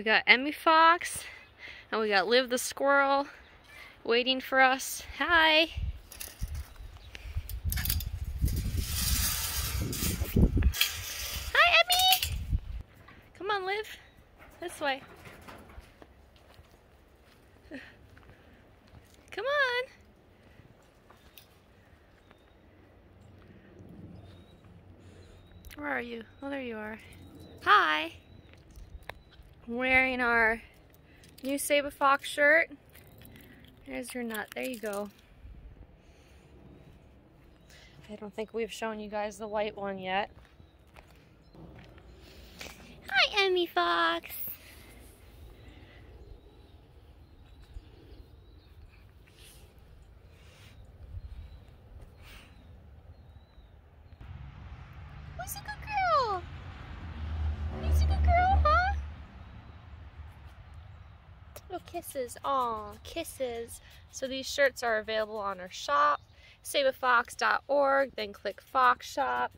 We got Emmie Fox and we got Liv the Squirrel waiting for us. Hi. Hi, Emmie. Come on, Liv. This way. Come on. Where are you? Oh, there you are. Hi. Wearing our new Save a Fox shirt. There's your nut. There you go. I don't think we've shown you guys the white one yet. Hi, Emmie Fox. Who's a good Kisses. Aw, kisses. So these shirts are available on our shop, saveafox.org, then click Fox Shop.